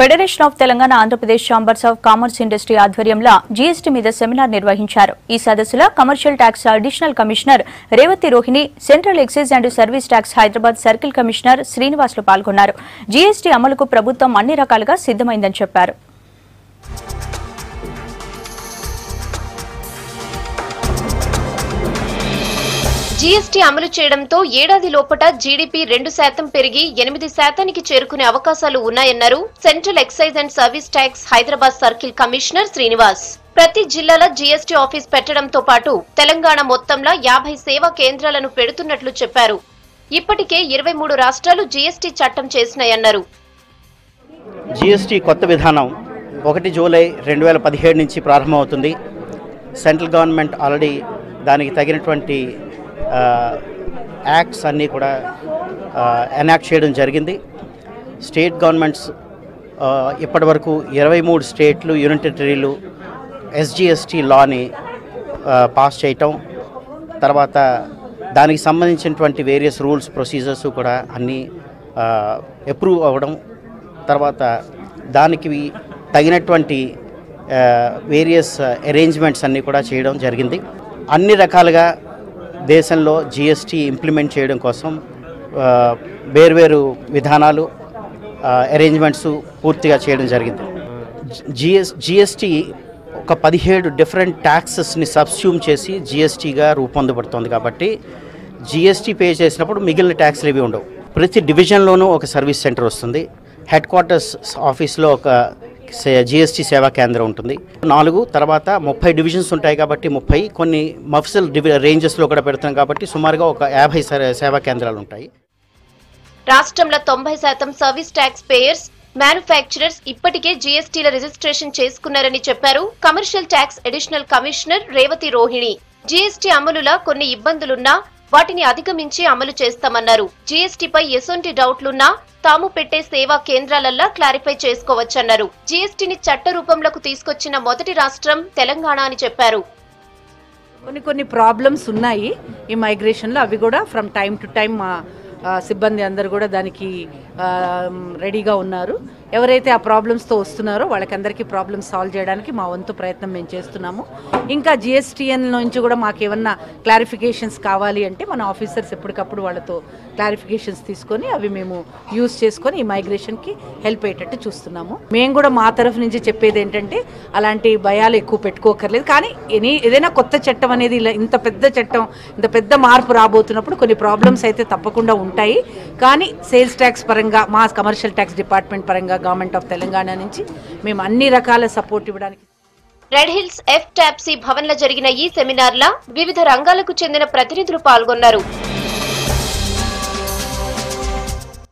Federation of Telangana Andhra Pradesh chambers of commerce industry ఆధ్వర్యంలో GST మీద seminar నిర్వహించారు. ఈ సదస్సులో commercial tax additional commissioner Revathi Rohini central excise and service tax Hyderabad circle commissioner Srinivasulu పాల్గొన్నారు. GST అమలుకు ప్రభుత్వం అన్ని రకాలుగా సిద్దమైందని చెప్పారు. జీఎస్టీ అమలు చేయడంతో ఏడాది లోపట జీడీపీ రెండు శాతం పెరిగి ఎనిమిది శాతానికి చేరుకునే అవకాశాలు ఉన్నాయన్నారు central excise and service tax Hyderabad circle commissioner Srinivas. ప్రతి జిల్లాలో జీఎస్టీ ఆఫీస్ పెట్టడంతో పాటు తెలంగాణ మొత్తంలో యాభై సేవా కేంద్రాలను పెడుతున్నట్లు చెప్పారు. ఇప్పటికే ఇరవై మూడు రాష్ట్రాలు జీఎస్టీ చట్టం చేసినాయన్నారు. జీఎస్టీ కొత్త విధానం ఒకటి జూలై రెండు వేల పదిహేడు నుంచి ప్రారంభమవుతుంది. సెంట్రల్ గవర్నమెంట్ ఆల్రెడీ దానికి తగినటువంటి యాక్ట్స్ అన్నీ కూడా ఎనాక్ట్ చేయడం జరిగింది. స్టేట్ గవర్నమెంట్స్ ఇప్పటి ఇప్పటివరకు ఇరవై మూడు స్టేట్లు యూనిట్ టెరిటరీలు ఎస్జిఎస్టీ లాని పాస్ చేయటం. తర్వాత దానికి సంబంధించినటువంటి వేరియస్ రూల్స్ ప్రొసీజర్స్ కూడా అన్నీ అప్రూవ్ అవ్వడం. తర్వాత దానికి తగినటువంటి వేరియస్ అరేంజ్మెంట్స్ అన్నీ కూడా చేయడం జరిగింది. అన్ని రకాలుగా దేశంలో జిఎస్టీ ఇంప్లిమెంట్ చేయడం కోసం వేర్వేరు విధానాలు అరేంజ్మెంట్స్ పూర్తిగా చేయడం జరిగింది. జిఎస్ జిఎస్టీ ఒక పదిహేడు డిఫరెంట్ ట్యాక్సెస్ని సబ్స్యూమ్ చేసి జిఎస్టీగా రూపొందబడుతుంది కాబట్టి జిఎస్టీ పే చేసినప్పుడు మిగిలిన ట్యాక్స్లు ఇవి ఉండవు. ప్రతి డివిజన్లోనూ ఒక సర్వీస్ సెంటర్ వస్తుంది. హెడ్ క్వార్టర్స్ ఆఫీస్లో ఒక జిఎస్టీ సేవా కేంద్రం ఉంటుంది. నాలుగు తర్వాత ముప్పై డివిజన్స్ ఉంటాయి కాబట్టి ముప్పై కొన్ని మఫ్సల్ డివి రేంజెస్లో కూడా పెడతాం కాబట్టి సుమారుగా ఒక యాభై సేవా కేంద్రాలు ఉంటాయి. రాష్ట్రంలో తొంభై శాతం సర్వీస్ ట్యాక్స్ పేయర్స్ మ్యానుఫ్యాక్చరర్స్ ఇప్పటికే జీఎస్టీల రిజిస్ట్రేషన్ చేసుకున్నారని చెప్పారు commercial tax additional commissioner Revathi Rohini. GST అమలులా కొన్ని ఇబ్బందులున్నా వాటిని అధిగమించి అమలు చేస్తామన్నారు. జీఎస్టీపై ఎసొంటి డౌట్లున్నా తాము పెట్టే సేవా కేంద్రాలల్లా క్లారిఫై చేసుకోవచ్చన్నారు. జీఎస్టీని చట్ట రూపంలోకి తీసుకొచ్చిన మొదటి రాష్ట్రం తెలంగాణ అని చెప్పారు. కొన్ని కొన్ని ప్రాబ్లమ్స్ ఉన్నాయి ఈ మైగ్రేషన్లో. అవి కూడా ఫ్రమ్ టైం టు టైం మా సిబ్బంది అందరు కూడా దానికి రెడీగా ఉన్నారు. ఎవరైతే ఆ ప్రాబ్లమ్స్తో వస్తున్నారో వాళ్ళకందరికీ ప్రాబ్లమ్స్ సాల్వ్ చేయడానికి మా వంతు ప్రయత్నం మేము చేస్తున్నాము. ఇంకా జిఎస్టీఎన్ నుంచి కూడా మాకు ఏమన్నా క్లారిఫికేషన్స్ కావాలి అంటే మన ఆఫీసర్స్ ఎప్పటికప్పుడు వాళ్ళతో క్లారిఫికేషన్స్ తీసుకొని అవి మేము యూజ్ చేసుకొని ఈ మైగ్రేషన్కి హెల్ప్ అయ్యేటట్టు చూస్తున్నాము. మేము కూడా మా తరఫు నుంచి చెప్పేది ఏంటంటే అలాంటి భయాలు ఎక్కువ పెట్టుకోకర్లేదు. కానీ ఎనీ ఏదైనా కొత్త చట్టం అనేది ఇలా ఇంత పెద్ద చట్టం ఇంత పెద్ద మార్పు రాబోతున్నప్పుడు కొన్ని ప్రాబ్లమ్స్ అయితే తప్పకుండా ఉంటాయి. కానీ సేల్స్ ట్యాక్స్ పరంగా మా కమర్షియల్ ట్యాక్స్ డిపార్ట్మెంట్ పరంగా గవర్నమెంట్ ఆఫ్ తెలంగాణ నుంచి మేము అన్ని రకాల సపోర్ట్ ఇవ్వడానికి రెడ్ హిల్స్ ఎఫ్ ట్యాప్సీ భవన్లో జరిగిన ఈ సెమినార్ లా వివిధ రంగాలకు చెందిన ప్రతినిధులు పాల్గొన్నారు.